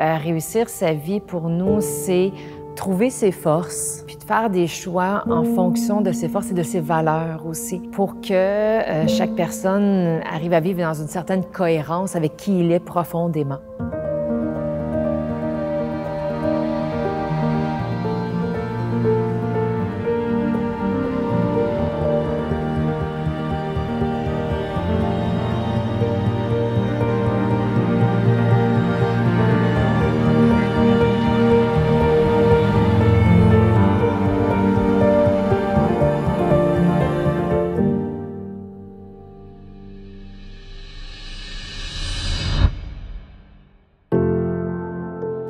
Euh, réussir sa vie pour nous, c'est trouver ses forces, puis de faire des choix en fonction de ses forces et de ses valeurs aussi, pour que euh, chaque personne arrive à vivre dans une certaine cohérence avec qui il est profondément.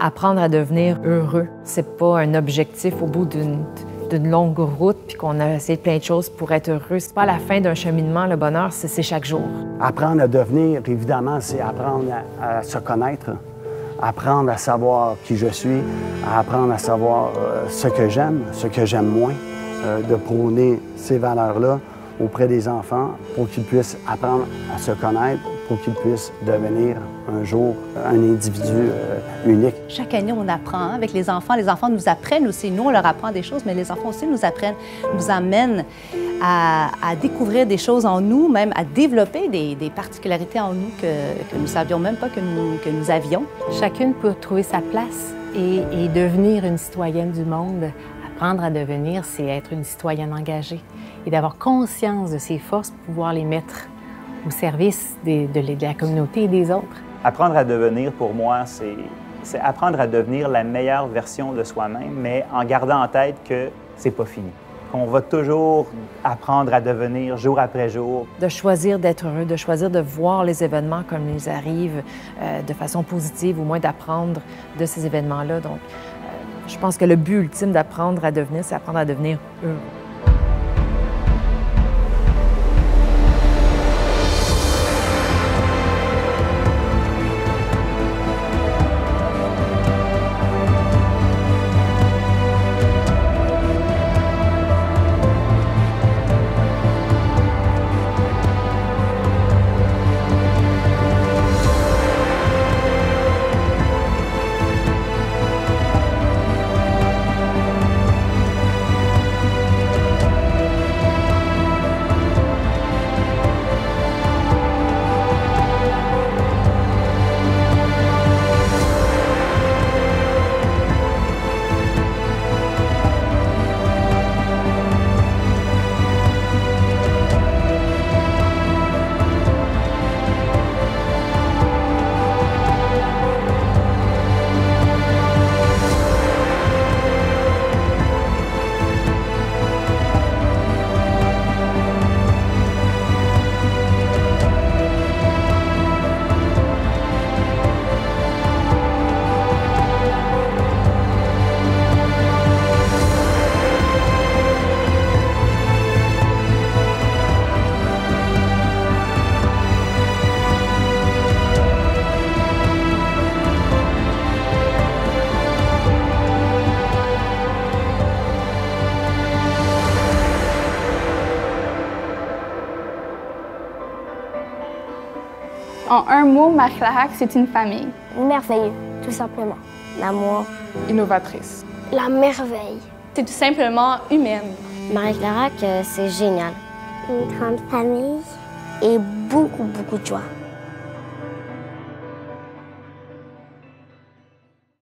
Apprendre à devenir heureux. C'est pas un objectif au bout d'une longue route puis qu'on a essayé plein de choses pour être heureux. C'est pas la fin d'un cheminement, le bonheur, c'est chaque jour. Apprendre à devenir, évidemment, c'est apprendre à, se connaître, apprendre à savoir qui je suis, apprendre à savoir euh, ce que j'aime, ce que j'aime moins, euh, de prôner ces valeurs-là auprès des enfants pour qu'ils puissent apprendre à se connaître, pour qu'ils puissent devenir un jour un individu euh, unique. Chaque année, on apprend avec les enfants. Les enfants nous apprennent aussi. Nous, on leur apprend des choses, mais les enfants aussi nous apprennent, nous amènent à, découvrir des choses en nous, même à développer des, particularités en nous que, que nous ne savions même pas que nous, que nous avions. Chacune peut trouver sa place et, et devenir une citoyenne du monde. Apprendre à devenir, c'est être une citoyenne engagée et d'avoir conscience de ses forces pour pouvoir les mettre au service de, la communauté et des autres. Apprendre à devenir, pour moi, c'est apprendre à devenir la meilleure version de soi-même, mais en gardant en tête que c'est pas fini. Qu'on va toujours apprendre à devenir jour après jour. De choisir d'être heureux, de choisir de voir les événements comme ils arrivent euh, de façon positive, au moins d'apprendre de ces événements-là. Donc, euh, je pense que le but ultime d'apprendre à devenir, c'est apprendre à devenir heureux. En un mot, Marie-Clarac, c'est une famille. Merveilleux, tout simplement. L'amour. Innovatrice. La merveille. C'est tout simplement humaine. Marie-Clarac, euh, c'est génial. Une grande famille et beaucoup, beaucoup de joie.